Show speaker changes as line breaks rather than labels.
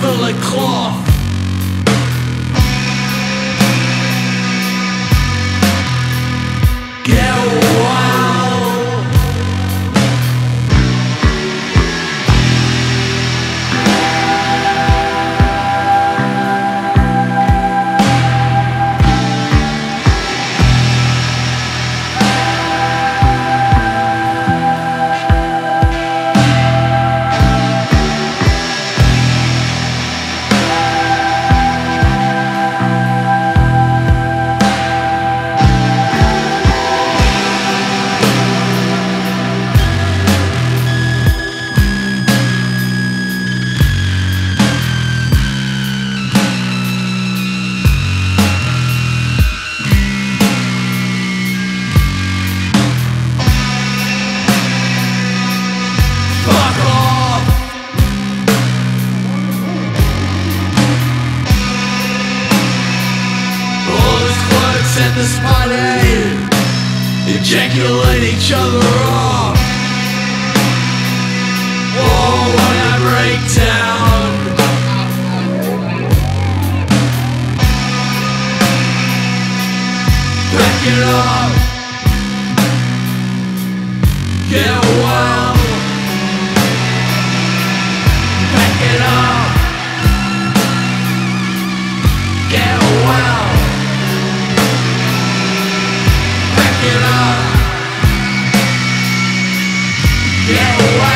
Feel like claw. this party. Ejaculate each other off. Oh, when I break down. Pack it up. Get wild. Get